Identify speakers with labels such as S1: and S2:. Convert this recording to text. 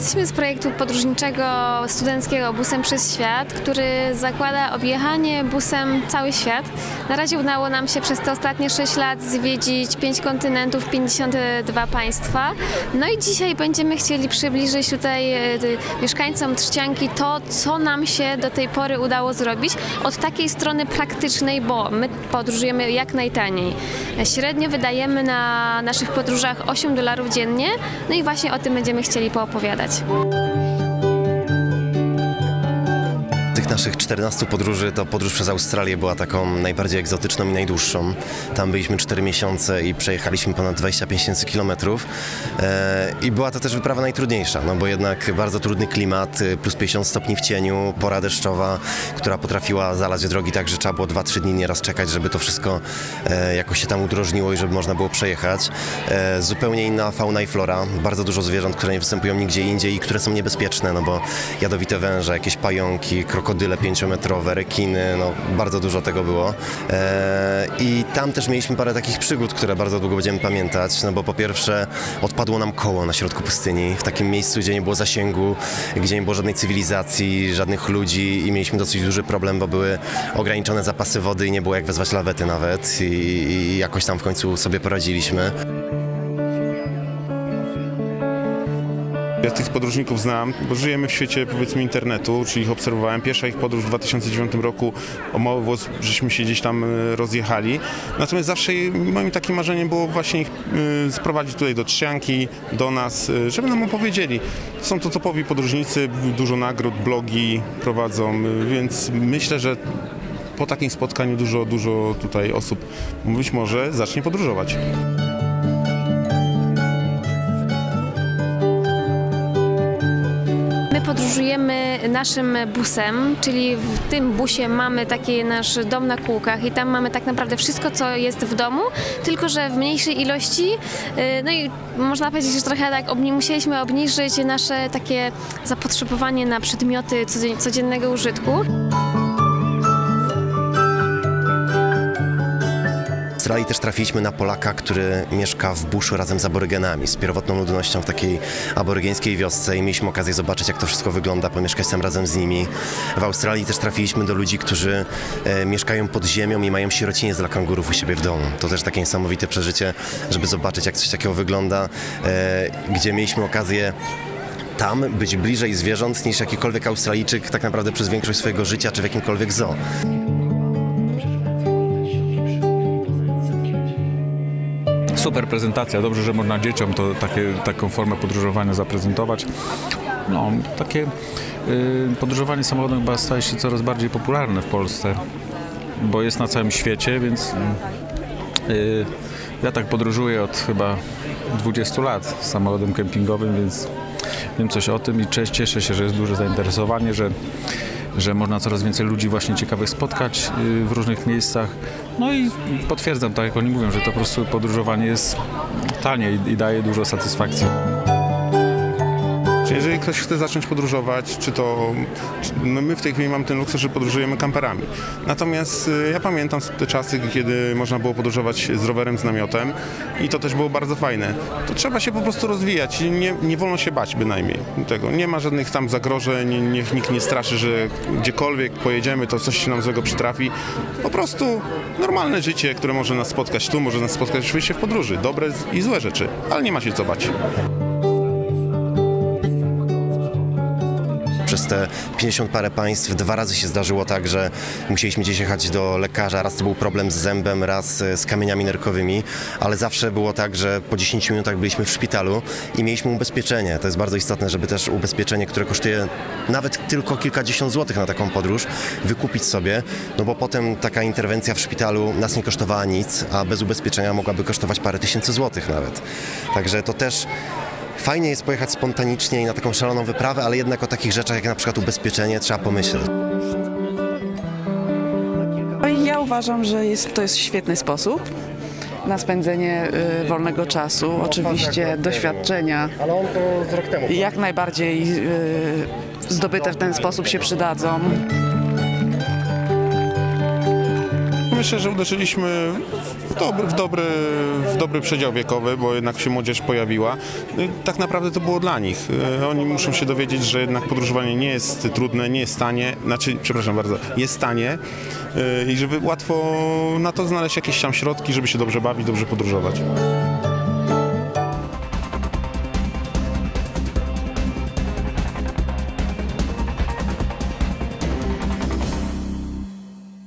S1: Jesteśmy z projektu podróżniczego studenckiego Busem przez Świat, który zakłada objechanie busem cały świat. Na razie udało nam się przez te ostatnie 6 lat zwiedzić 5 kontynentów, 52 państwa. No i dzisiaj będziemy chcieli przybliżyć tutaj e, mieszkańcom Trzcianki to, co nam się do tej pory udało zrobić od takiej strony praktycznej, bo my podróżujemy jak najtaniej. Średnio wydajemy na naszych podróżach 8 dolarów dziennie, no i właśnie o tym będziemy chcieli poopowiadać.
S2: Tych naszych 14 podróży to podróż przez Australię była taką najbardziej egzotyczną i najdłuższą. Tam byliśmy 4 miesiące i przejechaliśmy ponad 25 tysięcy kilometrów. E, I była to też wyprawa najtrudniejsza, no bo jednak bardzo trudny klimat, y, plus 50 stopni w cieniu, pora deszczowa, która potrafiła zalać drogi tak, że trzeba było 2-3 dni nieraz czekać, żeby to wszystko e, jakoś się tam udrożniło i żeby można było przejechać. E, zupełnie inna fauna i flora, bardzo dużo zwierząt, które nie występują nigdzie indziej i które są niebezpieczne, no bo jadowite węże, jakieś pająki, krokodyle pięciometrowe, rekiny, no bardzo dużo tego było. E, I tam też mieliśmy parę takich przygód, które bardzo długo będziemy pamiętać, no bo po pierwsze odpadło nam koło na środku pustyni, w takim miejscu, gdzie nie było zasięgu, gdzie nie było żadnej cywilizacji, żadnych ludzi i mieliśmy dosyć duży problem, bo były ograniczone zapasy wody i nie było jak wezwać lawety nawet i, i jakoś tam w końcu sobie poradziliśmy.
S3: Ja tych podróżników znam, bo żyjemy w świecie powiedzmy internetu, czyli ich obserwowałem. Pierwsza ich podróż w 2009 roku o mały włos, żeśmy się gdzieś tam e, rozjechali. Natomiast zawsze moim takim marzeniem było właśnie ich e, sprowadzić tutaj do Trzcianki, do nas, e, żeby nam opowiedzieli. Są to topowi podróżnicy, dużo nagród, blogi prowadzą, więc myślę, że po takim spotkaniu dużo, dużo tutaj osób być może zacznie podróżować.
S1: Podróżujemy naszym busem, czyli w tym busie mamy taki nasz dom na kółkach i tam mamy tak naprawdę wszystko, co jest w domu, tylko że w mniejszej ilości. Yy, No i można powiedzieć, że trochę tak musieliśmy obniżyć nasze takie zapotrzebowanie na przedmioty codzien- codziennego użytku.
S2: Australii też trafiliśmy na Polaka, który mieszka w buszu razem z aborygenami, z pierwotną ludnością w takiej aborygeńskiej wiosce i mieliśmy okazję zobaczyć, jak to wszystko wygląda, pomieszkać tam razem z nimi. W Australii też trafiliśmy do ludzi, którzy e, mieszkają pod ziemią i mają sierociniec dla kangurów u siebie w domu. To też takie niesamowite przeżycie, żeby zobaczyć, jak coś takiego wygląda, e, gdzie mieliśmy okazję tam być bliżej zwierząt niż jakikolwiek Australijczyk tak naprawdę przez większość swojego życia czy w jakimkolwiek zoo.
S4: Super prezentacja, dobrze, że można dzieciom to takie, taką formę podróżowania zaprezentować. No, takie y, podróżowanie samochodem chyba staje się coraz bardziej popularne w Polsce, bo jest na całym świecie, więc y, ja tak podróżuję od chyba 20 lat samochodem kempingowym, więc wiem coś o tym i cieszę się, że jest duże zainteresowanie, że że można coraz więcej ludzi właśnie ciekawych spotkać y, w różnych miejscach. No i potwierdzam, tak jak oni mówią, że to po prostu podróżowanie jest tanie i, i daje dużo satysfakcji.
S3: Czy jeżeli ktoś chce zacząć podróżować, czy to czy, no my w tej chwili mamy ten luksus, że podróżujemy kamperami. Natomiast y, ja pamiętam te czasy, kiedy można było podróżować z rowerem, z namiotem i to też było bardzo fajne. To trzeba się po prostu rozwijać i nie, nie wolno się bać bynajmniej tego. Nie ma żadnych tam zagrożeń, niech nikt nie straszy, że gdziekolwiek pojedziemy, to coś się nam złego przytrafi. Po prostu normalne życie, które może nas spotkać tu, może nas spotkać oczywiście w podróży. Dobre i złe rzeczy, ale nie ma się co bać.
S2: Przez te 50 parę państw dwa razy się zdarzyło tak, że musieliśmy gdzieś jechać do lekarza. Raz to był problem z zębem, raz e, z kamieniami nerkowymi, ale zawsze było tak, że po 10 minutach byliśmy w szpitalu i mieliśmy ubezpieczenie. To jest bardzo istotne, żeby też ubezpieczenie, które kosztuje nawet tylko kilkadziesiąt złotych na taką podróż, wykupić sobie, no bo potem taka interwencja w szpitalu nas nie kosztowała nic, a bez ubezpieczenia mogłaby kosztować parę tysięcy złotych nawet. Także to też Fajnie jest pojechać spontanicznie i na taką szaloną wyprawę, ale jednak o takich rzeczach jak na przykład ubezpieczenie trzeba pomyśleć.
S5: No Ja uważam, że jest, to jest świetny sposób na spędzenie y, wolnego czasu. Oczywiście doświadczenia jak najbardziej y, zdobyte w ten sposób się przydadzą.
S3: Myślę, że uderzyliśmy w dobry, w, dobry, w dobry przedział wiekowy, bo jednak się młodzież pojawiła. Tak naprawdę to było dla nich. E, Oni muszą się dowiedzieć, że jednak podróżowanie nie jest trudne, nie jest tanie, znaczy, przepraszam bardzo, jest tanie e, i żeby łatwo na to znaleźć jakieś tam środki, żeby się dobrze bawić, dobrze podróżować.